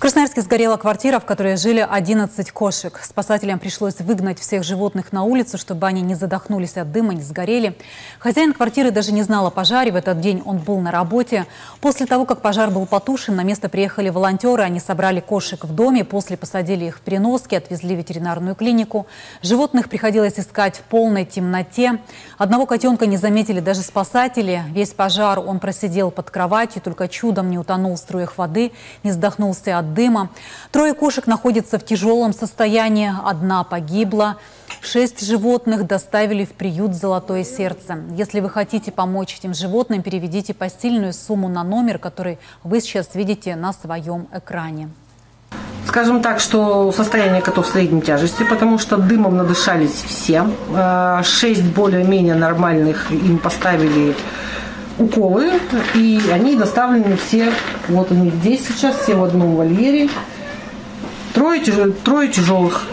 Красноярске сгорела квартира, в которой жили 11 кошек. Спасателям пришлось выгнать всех животных на улицу, чтобы они не задохнулись от дыма, не сгорели. Хозяин квартиры даже не знал о пожаре. В этот день он был на работе. После того, как пожар был потушен, на место приехали волонтеры. Они собрали кошек в доме, после посадили их в переноски, отвезли в ветеринарную клинику. Животных приходилось искать в полной темноте. Одного котенка не заметили даже спасатели. Весь пожар он просидел под кроватью, только чудом не утонул в струях воды, не задохнулся от дыма. Трое кошек находятся в тяжелом состоянии, одна погибла. Шесть животных доставили в приют «Золотое сердце». Если вы хотите помочь этим животным, переведите постельную сумму на номер, который вы сейчас видите на своем экране. Скажем так, что состояние котов средней тяжести, потому что дымом надышались все. Э, шесть более-менее нормальных им поставили уколы, и они доставлены все, вот они здесь сейчас, все в одном вольере. Трое, трое тяжелых